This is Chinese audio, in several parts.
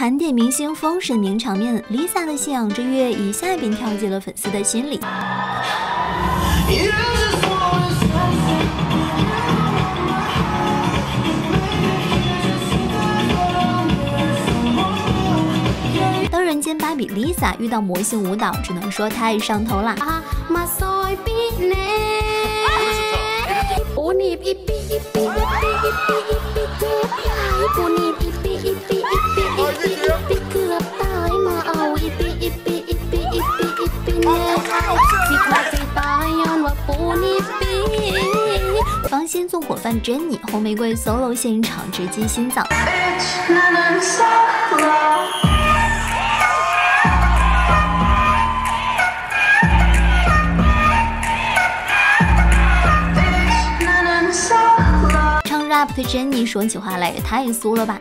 盘点明星封神名场面，Lisa 的信仰之跃一下便跳进了粉丝的心里。当人间芭比 Lisa 遇到魔性舞蹈，只能说太上头啦！芳心纵火犯 Jenny 红玫瑰 solo 现场直击心脏。唱 rap 的 Jenny 说起话来也太酥了吧！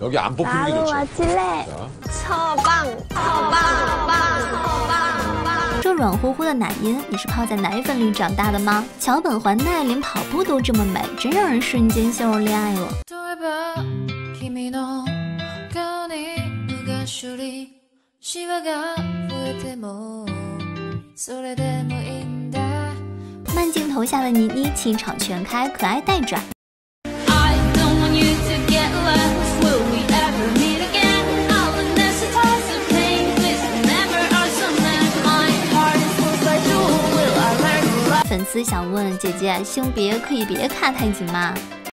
여기안뽑히는게좋지超 软乎乎的奶音，你是泡在奶粉里长大的吗？桥本环奈连跑步都这么美，真让人瞬间陷入恋爱了。慢镜头下的倪妮气场全开，可爱带拽。粉丝想问姐姐，性别可以别卡太紧吗？